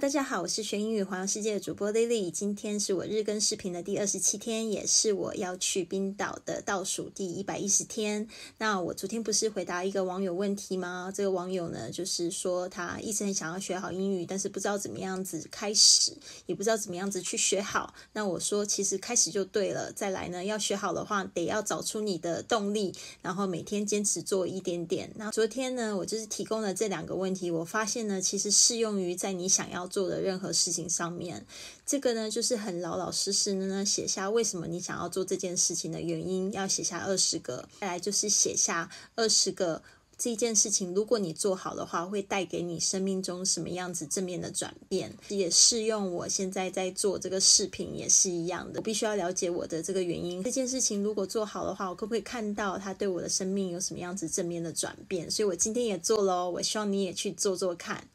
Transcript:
大家好，我是学英语环游世界的主播 Lily。今天是我日更视频的第二十七天，也是我要去冰岛的倒数第一百一十天。那我昨天不是回答一个网友问题吗？这个网友呢，就是说他一直很想要学好英语，但是不知道怎么样子开始，也不知道怎么样子去学好。那我说，其实开始就对了。再来呢，要学好的话，得要找出你的动力，然后每天坚持做一点点。那昨天呢，我就是提供了这两个问题，我发现呢，其实适用于在你想要。做的任何事情上面，这个呢就是很老老实实的呢写下为什么你想要做这件事情的原因，要写下二十个。再来就是写下二十个这件事情，如果你做好的话，会带给你生命中什么样子正面的转变。也适用我现在在做这个视频也是一样的，必须要了解我的这个原因。这件事情如果做好的话，我可不可以看到它对我的生命有什么样子正面的转变？所以我今天也做喽，我希望你也去做做看。